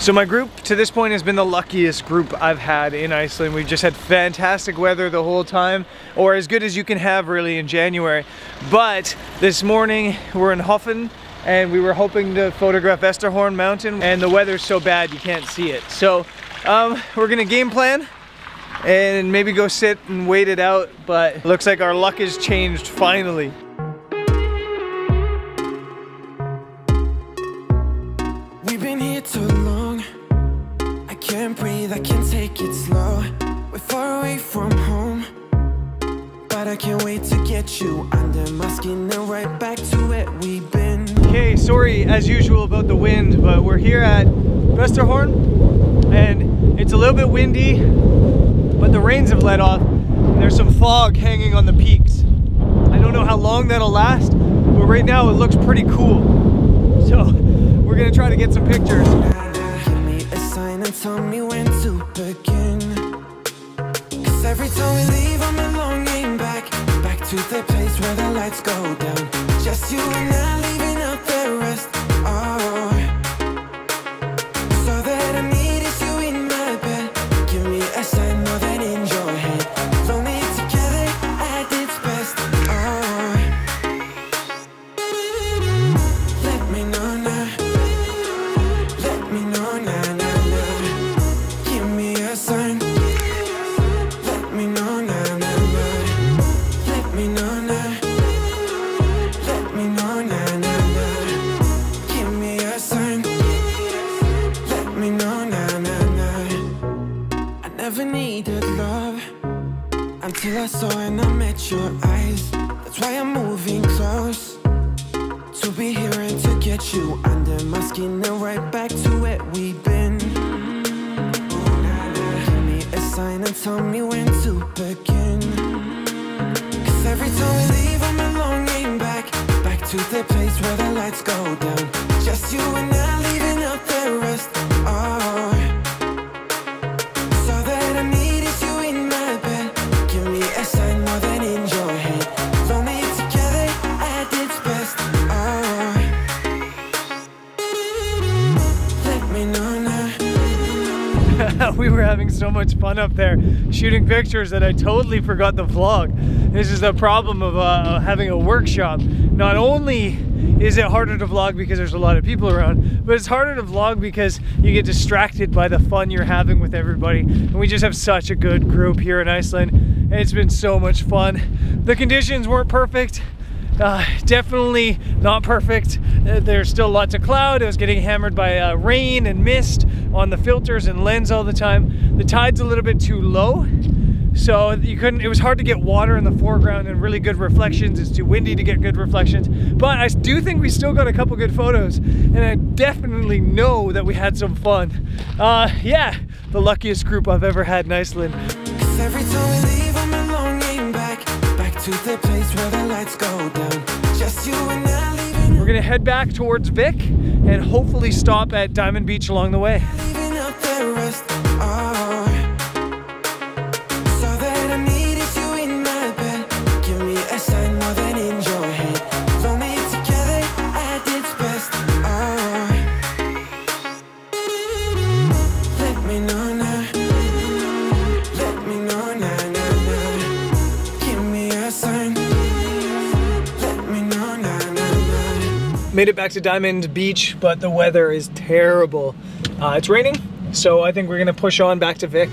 So my group to this point has been the luckiest group I've had in Iceland. We've just had fantastic weather the whole time, or as good as you can have really in January. But this morning we're in Höfn and we were hoping to photograph Vestrahorn Mountain and the weather's so bad you can't see it. So um, we're gonna game plan and maybe go sit and wait it out, but looks like our luck has changed finally. You under my skin and right back to where we've been. Okay, sorry as usual about the wind, but we're here at Vestrahorn and it's a little bit windy, but the rains have let off. And there's some fog hanging on the peaks. I don't know how long that'll last, but right now it looks pretty cool. So we're gonna try to get some pictures. Give me a sign and tell me when to begin. Cause every time we leave, I'm back to the place where the lights go down. Just you and I leaving out the rest. Get you under my skin and right back to where we've been. Give me a sign and tell me when to begin. Cause every time we leave, I'm longing back, back to the place where the lights go down. Just you and I leaving out the rest. Oh, so much fun up there shooting pictures that I totally forgot the vlog. This is the problem of uh, having a workshop. Not only is it harder to vlog because there's a lot of people around, but it's harder to vlog because you get distracted by the fun you're having with everybody. And we just have such a good group here in Iceland. And it's been so much fun. The conditions weren't perfect. Uh, definitely not perfect. Uh, there's still lots of cloud. It was getting hammered by uh, rain and mist on the filters and lens all the time. The tide's a little bit too low. So you couldn't, it was hard to get water in the foreground and really good reflections. It's too windy to get good reflections. But I do think we still got a couple good photos. And I definitely know that we had some fun. Uh, yeah, the luckiest group I've ever had in Iceland. We're gonna head back towards Vik and hopefully stop at Diamond Beach along the way. Made it back to Diamond Beach, but the weather is terrible. Uh, it's raining, so I think we're gonna push on back to Vik.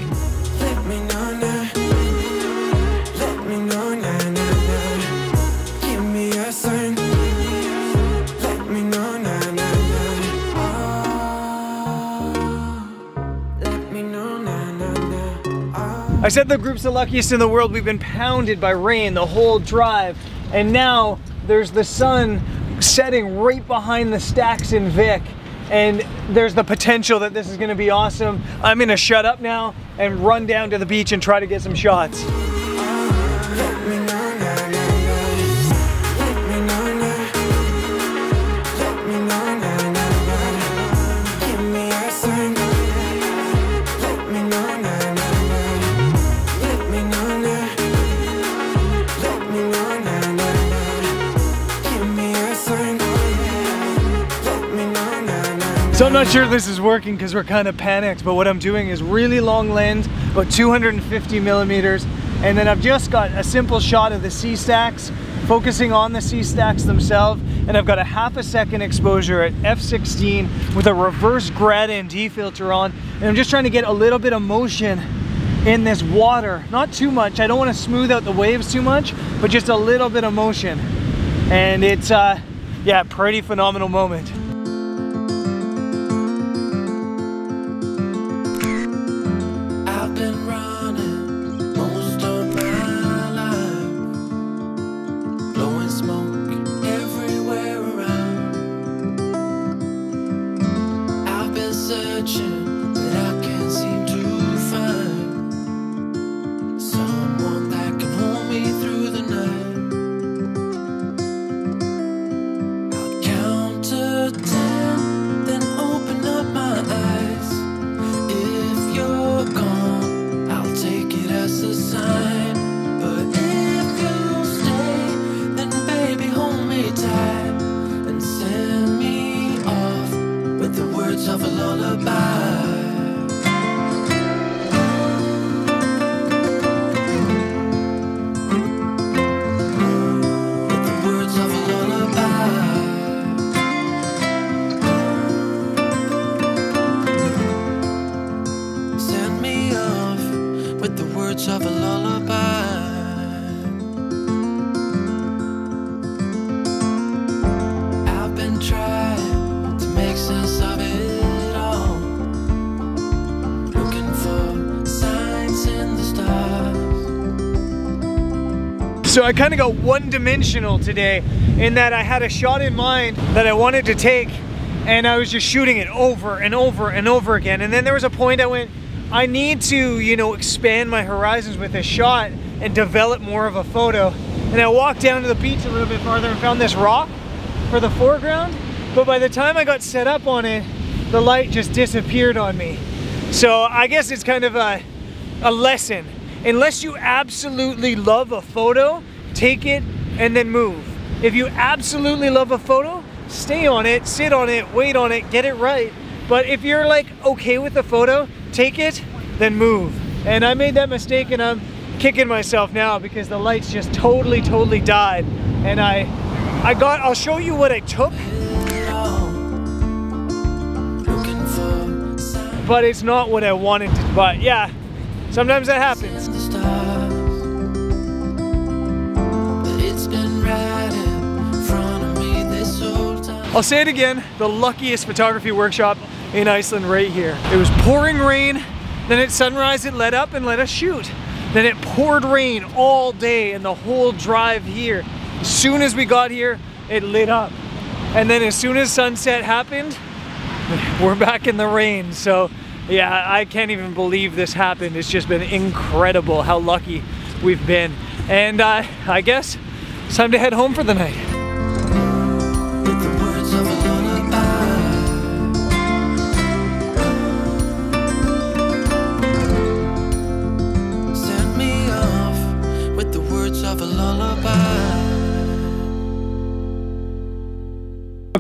I said the group's the luckiest in the world. We've been pounded by rain the whole drive, and now there's the sun setting right behind the stacks in Vik. And there's the potential that this is gonna be awesome. I'm gonna shut up now and run down to the beach and try to get some shots. So I'm not sure this is working because we're kind of panicked, but what I'm doing is really long lens, about 250 millimeters, and then I've just got a simple shot of the C-stacks, focusing on the C-stacks themselves, and I've got a half a second exposure at f16 with a reverse grad ND filter on, and I'm just trying to get a little bit of motion in this water. Not too much, I don't want to smooth out the waves too much, but just a little bit of motion. And it's, uh, yeah, pretty phenomenal moment. Baby, hold So I kind of got one dimensional today in that I had a shot in mind that I wanted to take and I was just shooting it over and over and over again. And then there was a point I went, I need to, you know, expand my horizons with this shot and develop more of a photo. And I walked down to the beach a little bit farther and found this rock for the foreground. But by the time I got set up on it, the light just disappeared on me. So I guess it's kind of a, a lesson. Unless you absolutely love a photo, take it and then move. If you absolutely love a photo, stay on it, sit on it, wait on it, get it right. But if you're like okay with the photo, take it, then move. And I made that mistake and I'm kicking myself now because the lights just totally, totally died. And I, I got, I'll show you what I took, but it's not what I wanted. to- But yeah, sometimes that happens. in the stars. But it's been right in front of me this whole time. I'll say it again, the luckiest photography workshop in Iceland right here. It was pouring rain, then at sunrise it let up and let us shoot. Then it poured rain all day and the whole drive here. As soon as we got here, it lit up. And then as soon as sunset happened, we're back in the rain. So yeah, I can't even believe this happened. It's just been incredible how lucky we've been. And uh, I guess it's time to head home for the night.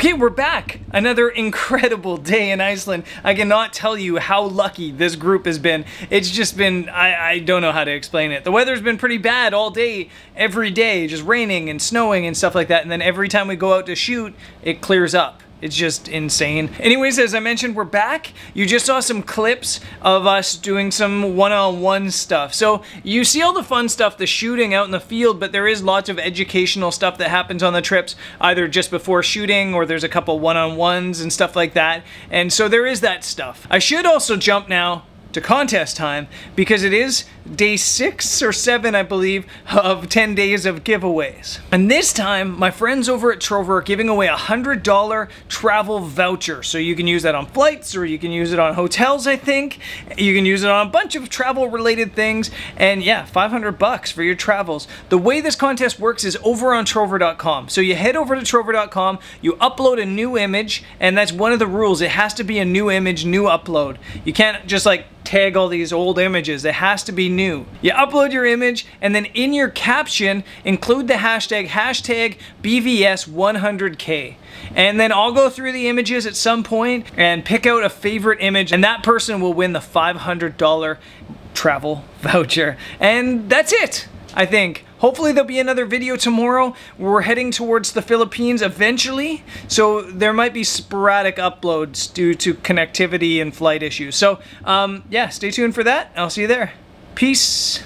Okay, we're back. Another incredible day in Iceland. I cannot tell you how lucky this group has been. It's just been, I, I don't know how to explain it. The weather's been pretty bad all day, every day, just raining and snowing and stuff like that. And then every time we go out to shoot, it clears up. It's just insane. Anyways, as I mentioned, we're back. You just saw some clips of us doing some one-on-one stuff. So you see all the fun stuff, the shooting out in the field, but there is lots of educational stuff that happens on the trips, either just before shooting or there's a couple one-on-ones and stuff like that. And so there is that stuff. I should also jump now to contest time because it is day six or seven, I believe, of 10 days of giveaways. And this time, my friends over at Trover are giving away a $100 travel voucher. So you can use that on flights or you can use it on hotels, I think. You can use it on a bunch of travel related things. And yeah, 500 bucks for your travels. The way this contest works is over on Trover.com. So you head over to Trover.com, you upload a new image, and that's one of the rules. It has to be a new image, new upload. You can't just like tag all these old images. It has to be new. You upload your image and then in your caption, include the hashtag, hashtag BVS100K. And then I'll go through the images at some point and pick out a favorite image and that person will win the $500 travel voucher. And that's it, I think. Hopefully there'll be another video tomorrow. We're heading towards the Philippines eventually, so there might be sporadic uploads due to connectivity and flight issues. So um, yeah, stay tuned for that. I'll see you there. Peace.